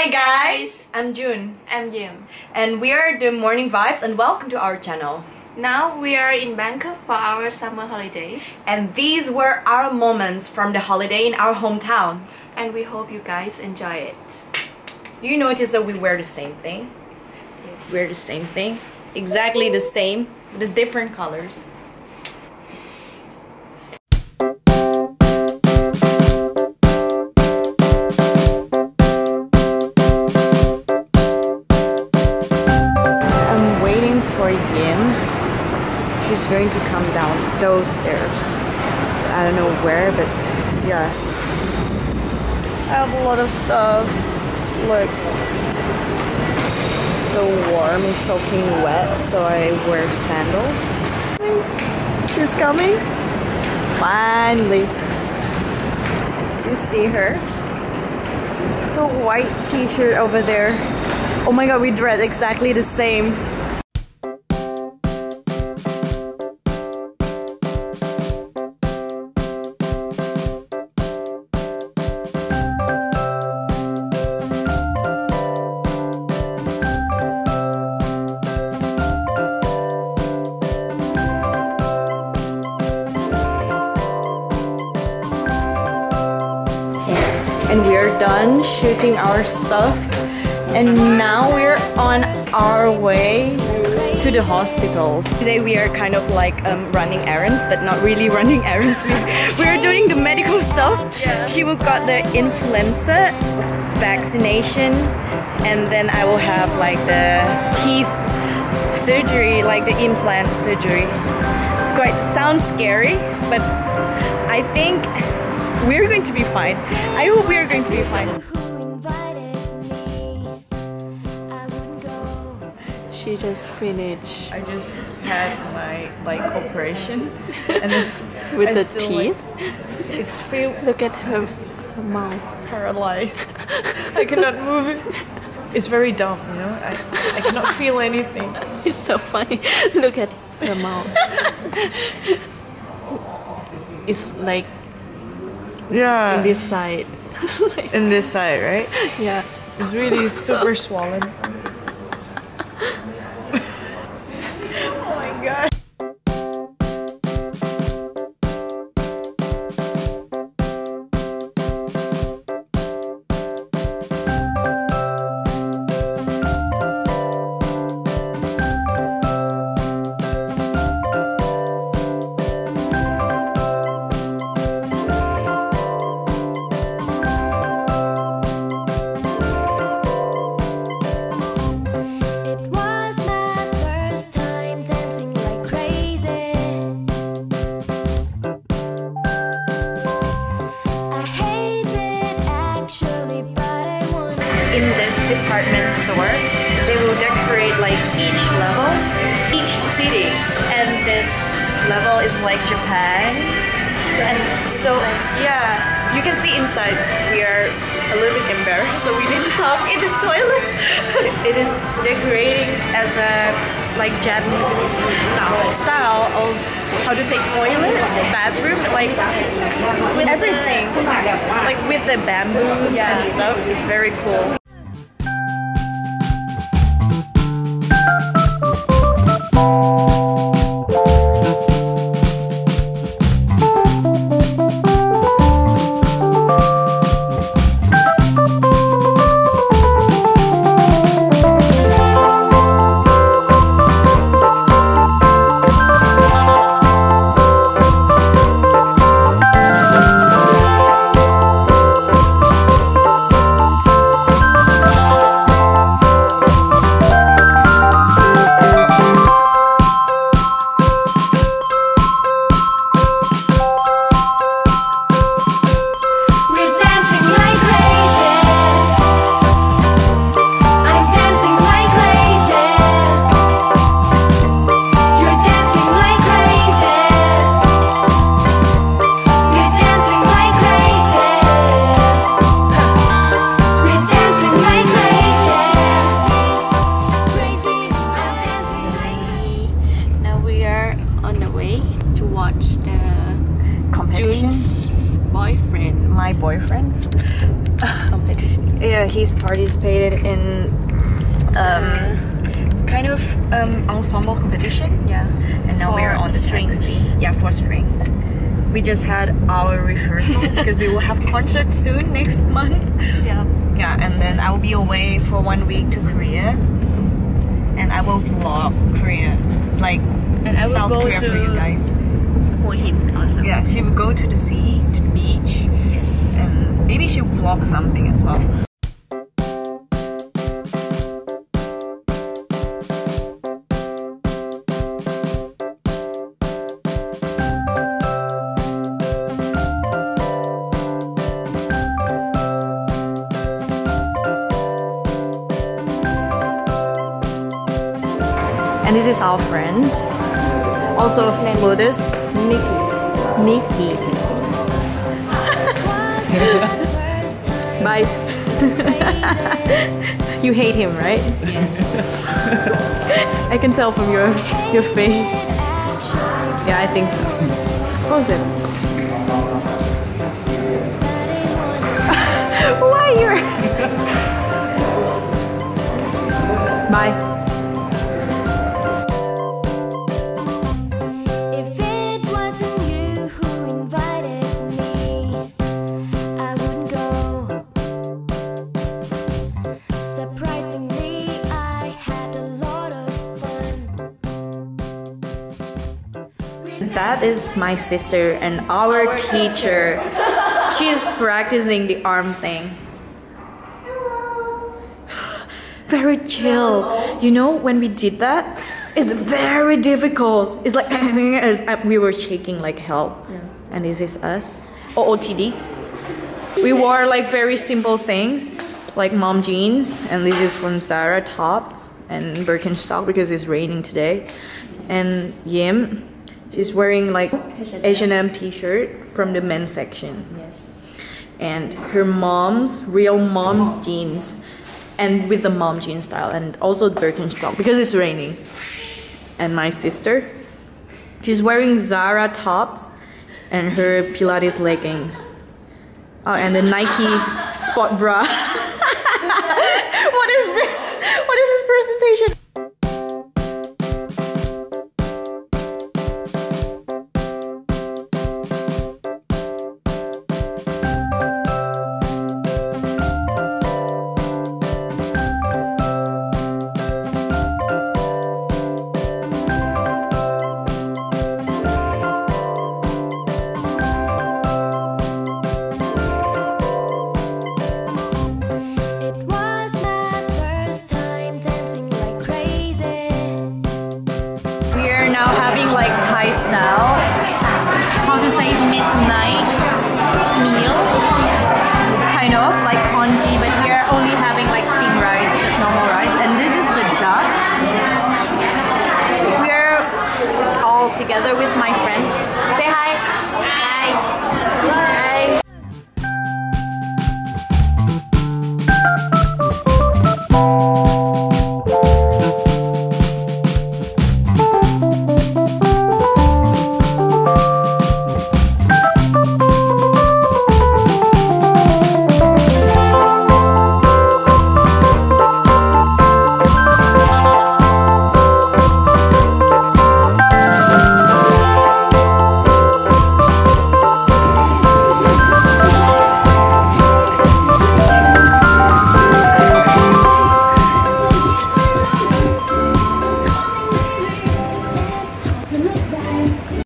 Hi guys, I'm June I'm Yim. and we are the Morning Vibes and welcome to our channel. Now we are in Bangkok for our summer holidays And these were our moments from the holiday in our hometown. and we hope you guys enjoy it. Do you notice that we wear the same thing? Yes. Wear the same thing. Exactly the same, but it's different colors. For Yim. She's going to come down those stairs. I don't know where, but yeah. I have a lot of stuff. Look. It's so warm and soaking wet, so I wear sandals. She's coming. Finally. You see her? The white t-shirt over there. Oh my god, we dress exactly the same. And we are done shooting our stuff. And now we're on our way to the hospitals. Today we are kind of like um, running errands but not really running errands. We, are doing the medical stuff. She will got the influenza vaccination and then i will have like the teeth surgery like the implant surgery. It's quite sounds scary but i think we're going to be fine. I hope we're going to be fine. Who invited me? I wouldn't go. She just finished I just had my like operation and it's, with I the teeth. like, it's feel Look at her, her mouth. paralyzed. I cannot move it. It's very dumb, you know. I, I cannot feel anything. It's so funny. Look at her mouth. it's like Yeah. in this side. in this side, right? Yeah. It's really super swollen. Department store, they will decorate like each level, each city, and this level is like Japan. And so, yeah, you can see inside. We are a little bit embarrassed, so we didn't talk in the toilet. it is decorating as a like Japanese style of how to say toilet, bathroom, like everything, like with the bamboos and stuff. It's very cool. watch the uh, competitions. My boyfriend. My boyfriend's competition. Yeah, he's participated in um, uh, kind of um, ensemble competition. Yeah. And now we're on the strings. Yeah, for strings. We just had our rehearsal because we will have concert soon next month. Yeah. Yeah, and then I will be away for one week to Korea, and I will vlog Korea, like and South Korea to... for you guys. Hua Hin also. Yeah, she would go to the sea, to the beach, Yes. and maybe she would vlog something as well. And this is our friend, also a Nikki. Nikki. Bye. You hate him, right? Yes. I can tell from your your face. Yeah, I think so. Just close it. Why you? Bye. That is my sister and our teacher. She's practicing the arm thing. Very chill. You know, when we did that, it's very difficult. It's like we were shaking like hell. And this is us. OOTD. We wore like very simple things, like mom jeans, and this is from Zara tops and Birkenstock because it's raining today. And Yim, she's wearing like H&M t-shirt from the men's section. Yes. And her mom's real mom's jeans, and with the mom jean style, and also Birkenstock because it's raining. And my sister, she's wearing Zara tops and her Pilates leggings. Oh, and the Nike spot bra. Style, how to say midnight meal, kind of like congee, but we are only having like steamed rice, just normal rice, and this is the duck. We are all together with my friend